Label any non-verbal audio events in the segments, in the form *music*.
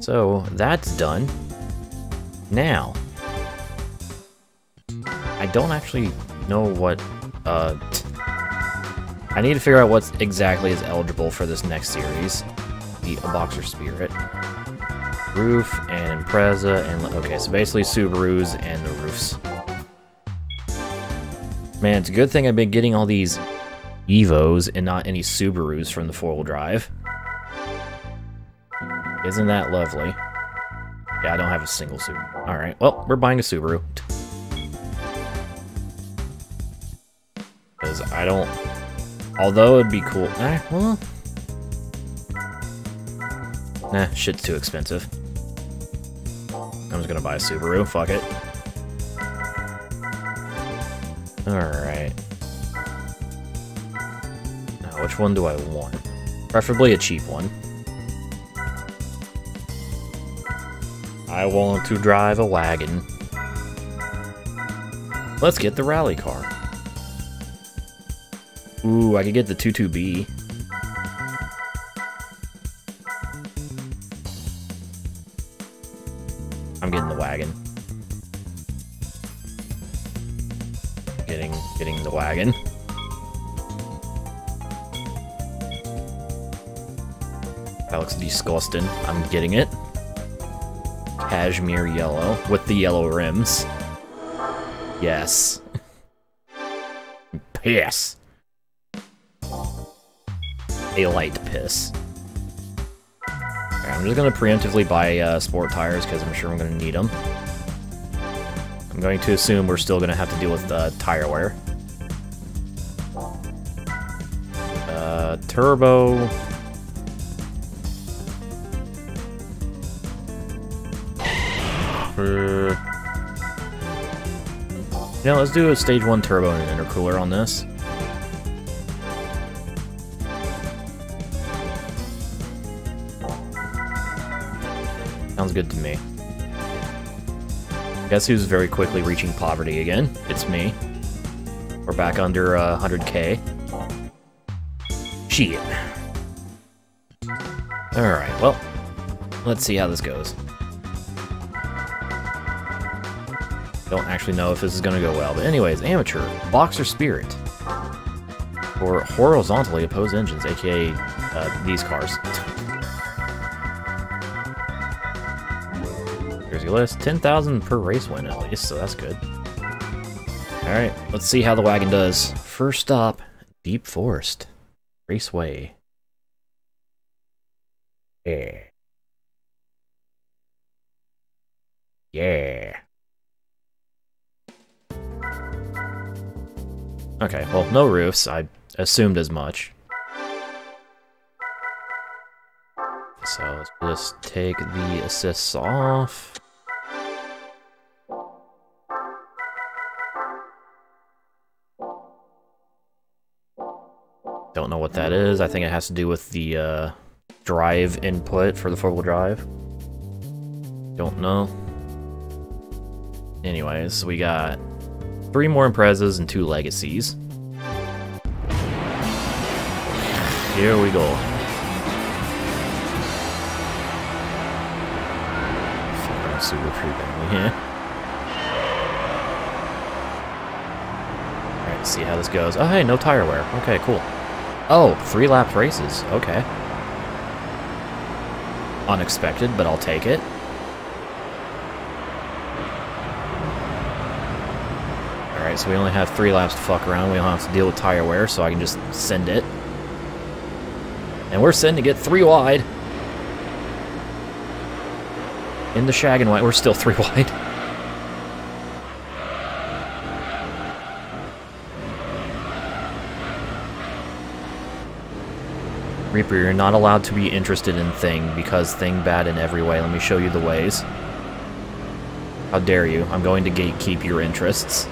So, that's done. Now, I don't actually know what, uh, I need to figure out what exactly is eligible for this next series. The Boxer Spirit. RUF and Impreza and, okay, so basically Subarus and the RUFs. Man, it's a good thing I've been getting all these Evos and not any Subarus from the four-wheel drive. Isn't that lovely? Yeah, I don't have a single Subaru. Alright, well, we're buying a Subaru. Because I don't... Although it'd be cool... Eh, well... Nah, shit's too expensive. I'm just gonna buy a Subaru, fuck it. Alright. Now, which one do I want? Preferably a cheap one. I want to drive a wagon. Let's get the rally car. Ooh, I could get the 22B. I'm getting the wagon. Getting getting the wagon. That looks disgusting. I'm getting it. Cashmere yellow with the yellow rims. Yes. Piss. A light piss. I'm just gonna preemptively buy uh, sport tires because I'm sure I'm gonna need them. I'm going to assume we're still gonna have to deal with uh, tire wear. Uh, turbo. Yeah, let's do a stage 1 turbo and intercooler on this. Sounds good to me. Guess who's very quickly reaching poverty again? It's me. We're back under uh, 100k. Shit. Alright, well, let's see how this goes. Don't actually know if this is going to go well, but anyways, Amateur, Boxer Spirit. For horizontally opposed engines, aka uh, these cars. Here's your list. 10,000 per race win at least, so that's good. Alright, let's see how the wagon does. First stop, Deep Forest. Raceway. Yeah. Yeah. Okay, well, no RUFs. I assumed as much. So let's just take the assists off. Don't know what that is. I think it has to do with the uh, drive input for the four-wheel drive. Don't know. Anyways, we got three more Imprezas and two Legacies. Here we go. Super freaking *laughs* yeah. Alright, see how this goes. Oh hey, no tire wear. Okay, cool. Oh, three lap races. Okay. Unexpected, but I'll take it. So we only have three laps to fuck around. We don't have to deal with tire wear, so I can just send it. And we're sending it three wide. In the shag and white, we're still three *laughs* wide. Reaper, you're not allowed to be interested in Thing, because Thing bad in every way. Let me show you the ways. How dare you? I'm going to gatekeep your interests.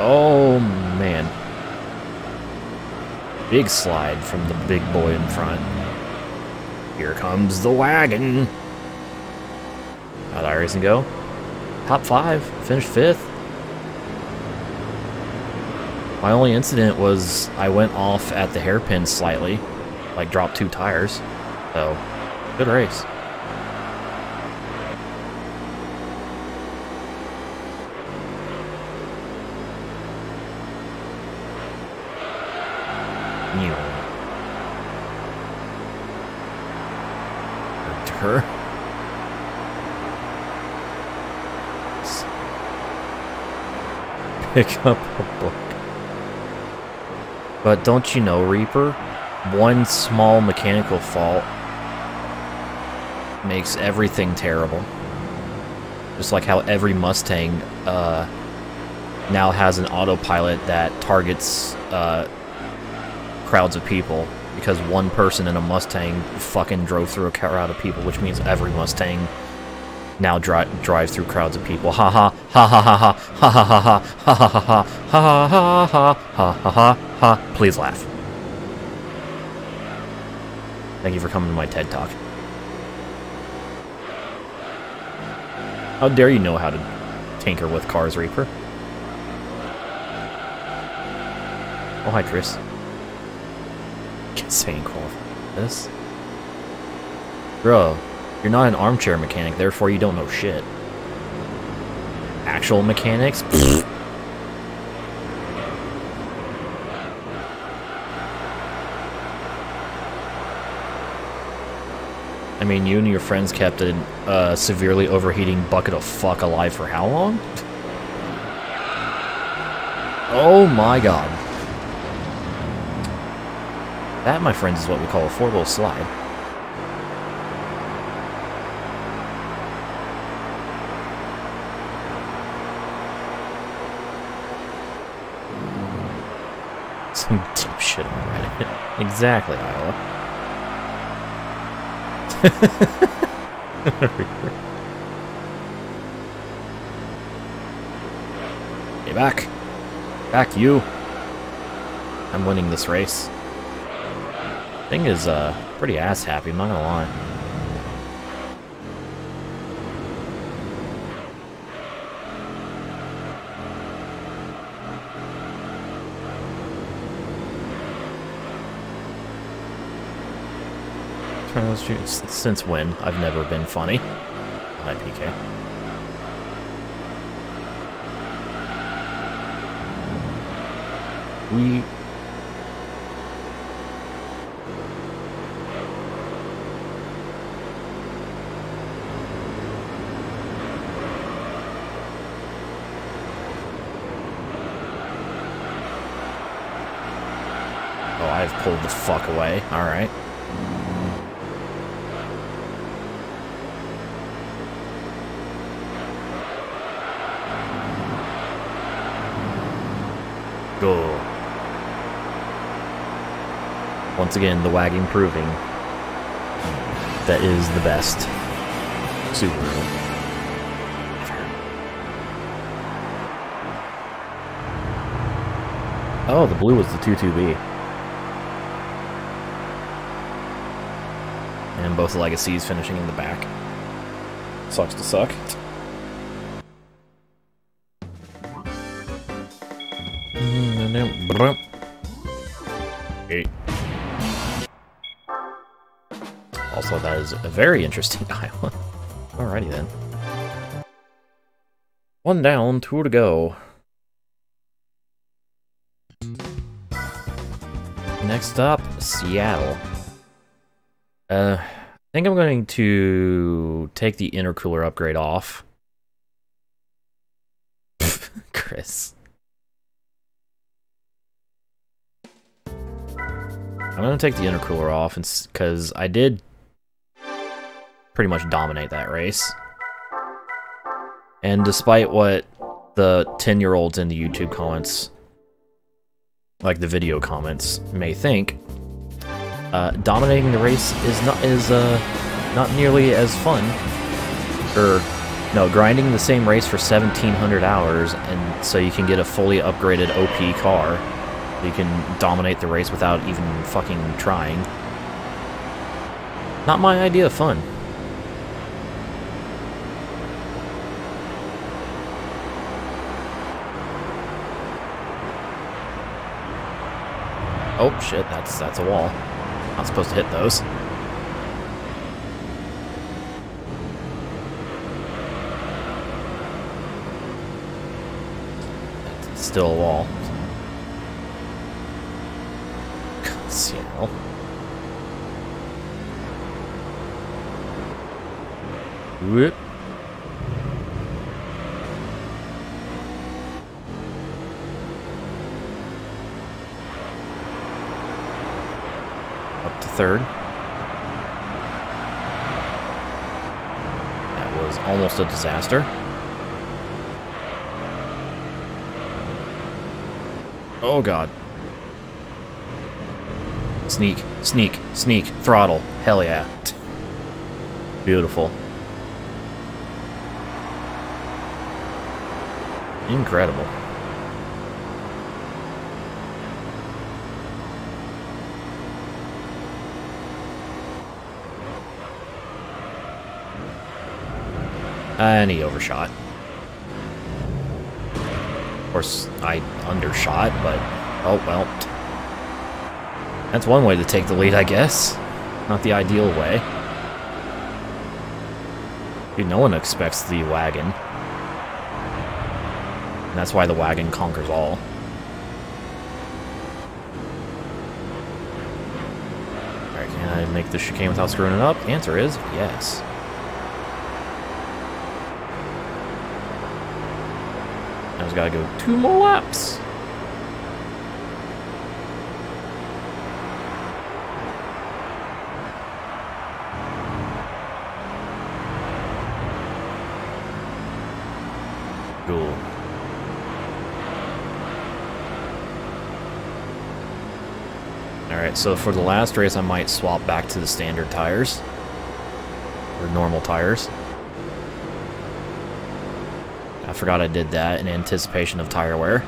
Oh, man. Big slide from the big boy in front. Here comes the wagon. How'd Ireson go? Top five, finished fifth. My only incident was I went off at the hairpin slightly, like dropped two tires. So, good race. Her. *laughs* Pick up a book. But don't you know, Reaper? One small mechanical fault makes everything terrible. Just like how every Mustang uh, now has an autopilot that targets uh, crowds of people because one person in a Mustang fucking drove through a crowd of people, which means every Mustang now dri drives through crowds of people. Ha ha ha ha ha ha ha ha ha ha ha ha ha ha ha ha ha ha ha. Please laugh. Thank you for coming to my TED Talk. How dare you know how to tinker with cars, Reaper? Oh, hi, Chris. Insane call this. Bro, you're not an armchair mechanic, therefore you don't know shit. Actual mechanics? *laughs* I mean, you and your friends kept a uh, severely overheating bucket of fuck alive for how long? *laughs* Oh my god. That, my friends, is what we call a four-wheel slide. *laughs* Some deep shit on *laughs* exactly, Iowa. *laughs* Back. Back, you. I'm winning this race. Thing is, uh, pretty ass happy, I'm not gonna lie. Since when? I've never been funny. Hi, PK. We... Oh, I've pulled the fuck away. Alright. Go. Once again, the wagging proving that is the best Subaru. Oh, the blue was the 22B. Both legacies finishing in the back. Sucks to suck. Eight. Also, that is a very interesting *laughs* island. Alrighty then. One down, two to go. Next up, Seattle. Uh, think I'm going to take the intercooler upgrade off. *laughs* Chris. I'm going to take the intercooler off because I did pretty much dominate that race. And despite what the 10-year-olds in the YouTube comments, like the video comments, may think, uh, dominating the race is not is uh, not nearly as fun. Or no, grinding the same race for 1,700 hours, and so you can get a fully upgraded OP car you can dominate the race without even fucking trying. Not my idea of fun. Oh shit, that's that's a wall. Not supposed to hit those. It's still a wall. Seattle. Whoop. Third. That was almost a disaster. Oh god. Sneak, sneak, sneak, throttle. Hell yeah. Beautiful. Incredible. And he overshot. Of course, I undershot, but oh well. That's one way to take the lead, I guess. Not the ideal way. Dude, no one expects the wagon. And that's why the wagon conquers all. Alright, can I make the chicane without screwing it up? The answer is yes. I just gotta go two more laps. Cool. Alright, so for the last race I might swap back to the standard tires. Or normal tires. Forgot I did that in anticipation of tire wear.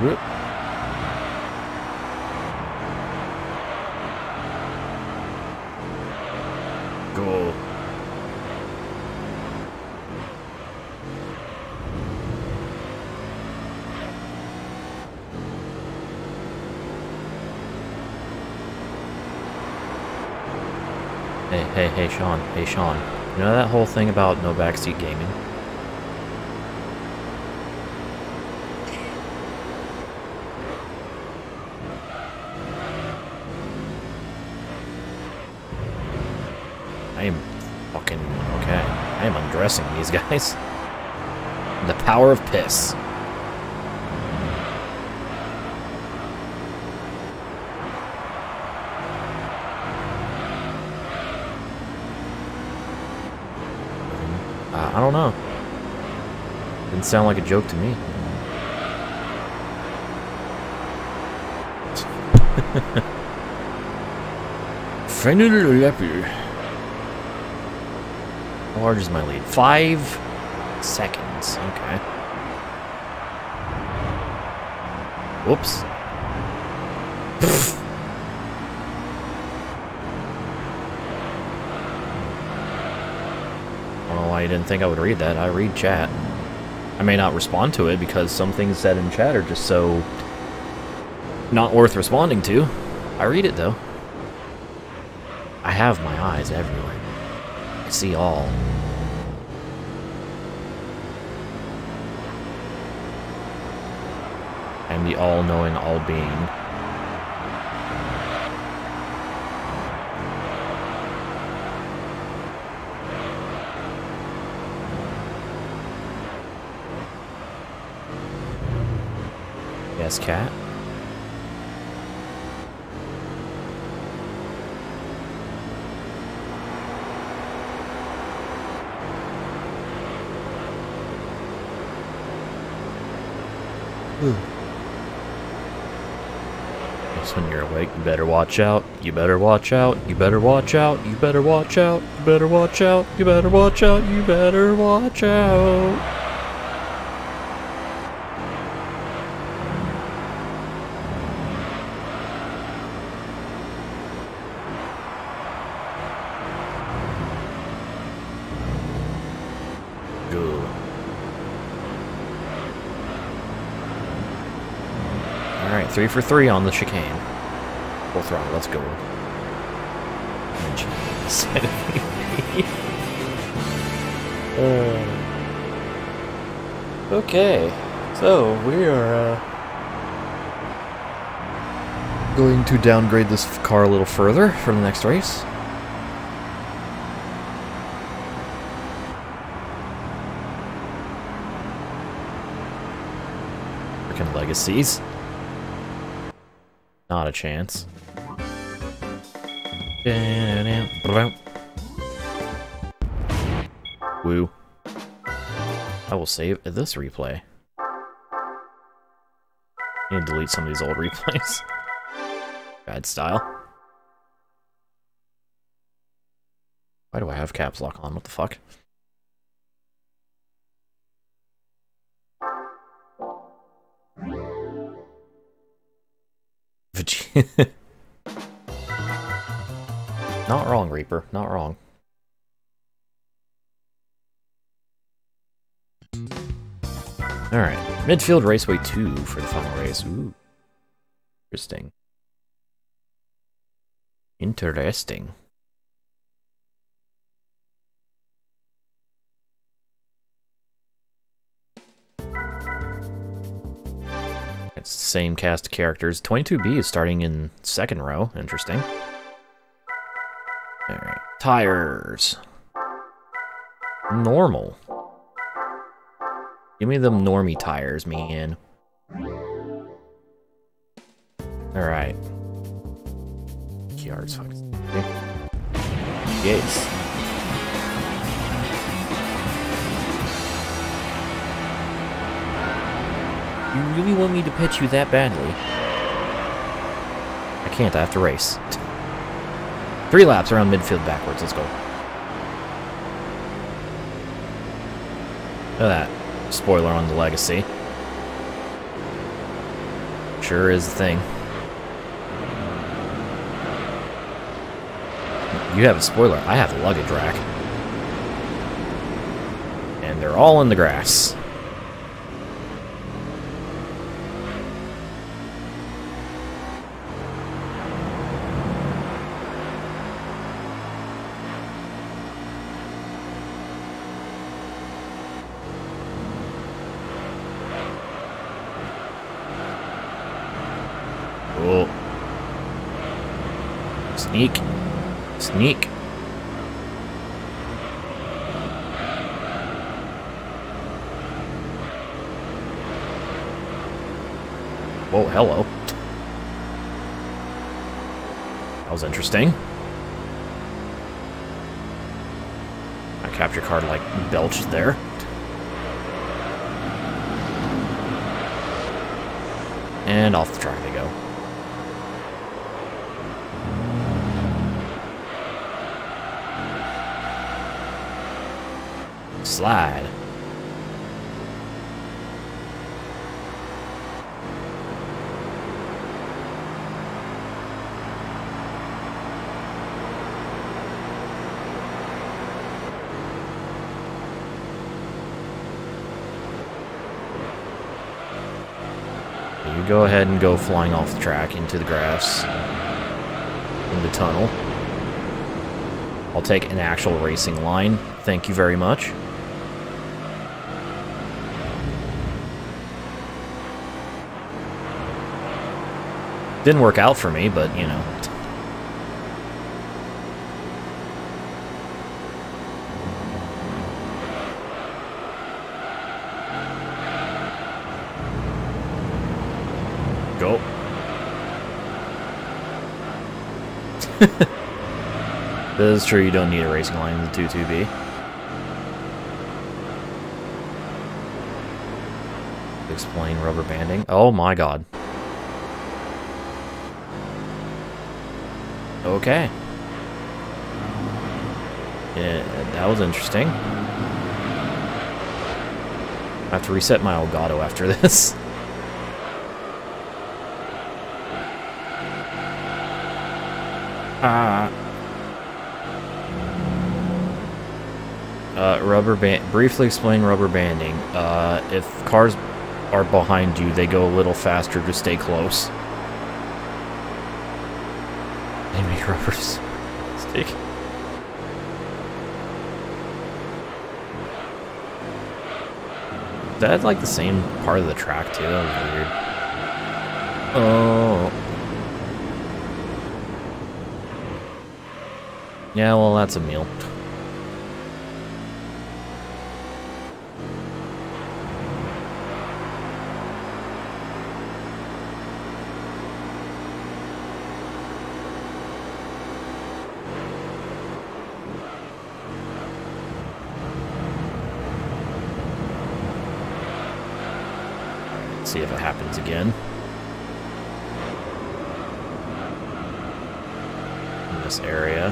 Whoop. Go. Hey, hey, Sean. Hey, Sean. You know that whole thing about no backseat gaming? I am fucking... Okay. I am undressing these guys. *laughs* The power of piss. I don't know. Didn't sound like a joke to me. *laughs* Finally happy. How large is my lead? Five seconds. Okay. Whoops. I don't know why you didn't think I would read that. I read chat. I may not respond to it because some things said in chat are just so not worth responding to. I read it though. I have my eyes everywhere. I see all. I am the all-knowing all-being. Yes, cat? Guess when you're awake, you better watch out. You better watch out. You better watch out. You better watch out. You better watch out. You better watch out. You better watch out. three for three on the chicane. Full throttle, let's go. uh, *laughs* okay, so we are uh, going to downgrade this car a little further for the next race. Freaking legacies. Not a chance. Woo. I will save this replay. To delete some of these old *laughs* replays. Bad style. Why do I have caps lock on? What the fuck? *laughs* Not wrong, Reaper. Not wrong. Alright. Midfield Raceway 2 for the final race. Ooh. Interesting. Interesting. It's the same cast of characters. 22B is starting in second row. Interesting. Alright. Tires. Normal. Give me them normie tires, man. Alright. Yards. Yes. You really want me to pet you that badly? I can't, I have to race. Three laps around midfield backwards. Let's go. Look at that. Spoiler on the Legacy. Sure is the thing. You have a spoiler. I have a luggage rack. And they're all in the grass. Sneak. Sneak. Whoa, hello. That was interesting. My capture card, like, belched there. And off the track they go. Slide. You go ahead and go flying off the track into the grass, in the tunnel. I'll take an actual racing line. Thank you very much. Didn't work out for me, but, you know. Go. *laughs* that is true, you don't need a racing line in the 2-2B. Explain rubber banding. Oh my god. Okay. Yeah, that was interesting. I have to reset my Elgato after *laughs* this. Ah. Uh, uh, rubber band. Briefly explain rubber banding. Uh, if cars are behind you, they go a little faster to stay close. Rubber stick. That like the same part of the track too. That was weird. Oh. Yeah, well, that's a meal. See if it happens again. In this area.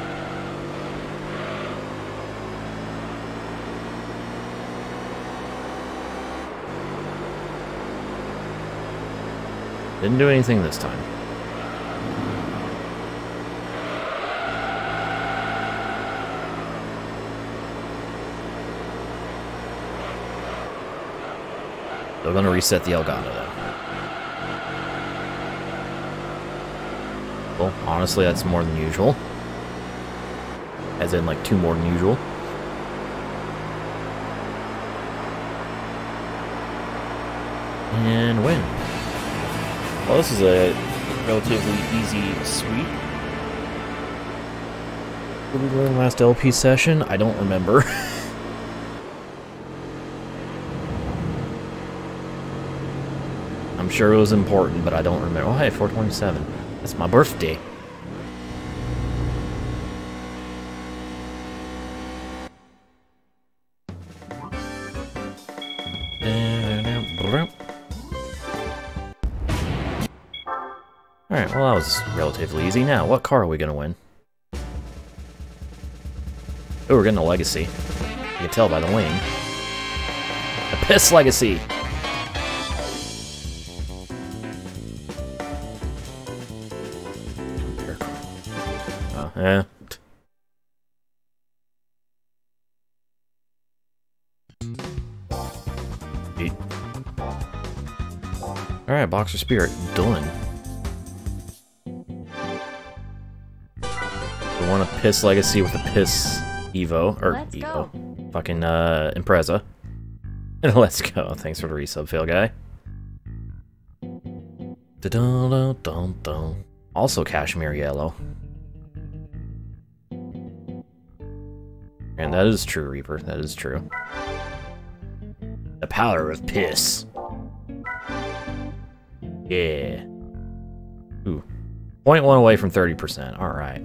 Didn't do anything this time. They're going to reset the Elgato, though. Well, honestly, that's more than usual. As in, like, two more than usual. And win. Well, this is a relatively easy sweep. What did we learn last LP session? I don't remember. *laughs* Sure it was important, but I don't remember. Oh, hey, 427. That's my birthday. Alright, well that was relatively easy. Now, what car are we gonna win? Oh, we're getting a Legacy. You can tell by the wing. A Piss Legacy! Alright, Boxer Spirit, done. We want a Piss Legacy with a Piss Evo, or Let's Evo. go. Fucking, uh, Impreza. And *laughs* let's go. Thanks for the resub, fail guy. Da-dun-dun-dun-dun. Also Cashmere Yellow. And that is true, Reaper. That is true. The power of piss. Yeah. Ooh. Point one away from 30%. Alright.